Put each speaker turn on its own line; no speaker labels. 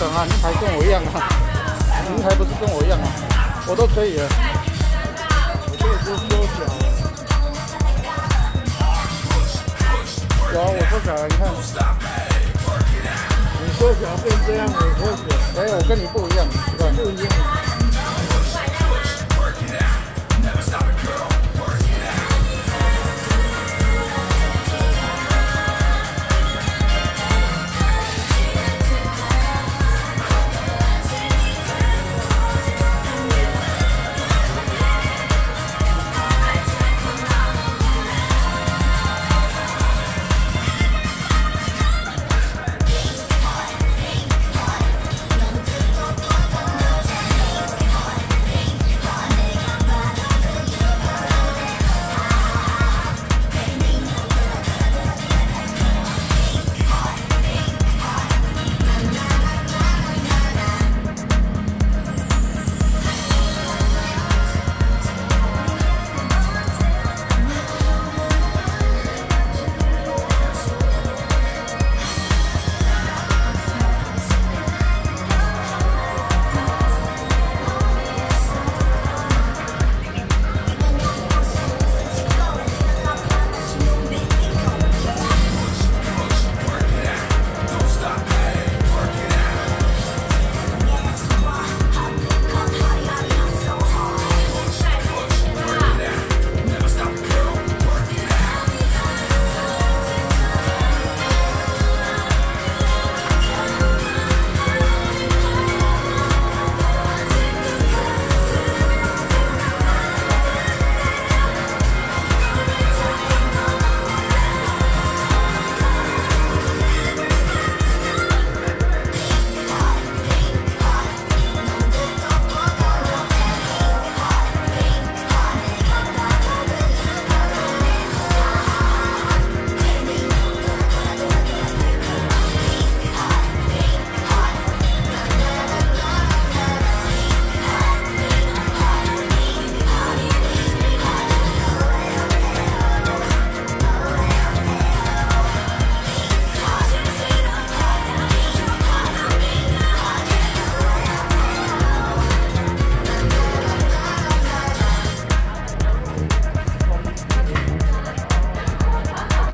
等啊，您还跟我一样啊？您还不是跟我一样啊？我都可以啊。
我这是缩小，
有啊，我缩小了，你看。
你缩小变这样，我缩小，
哎，我跟你不一样，是吧？
不一样。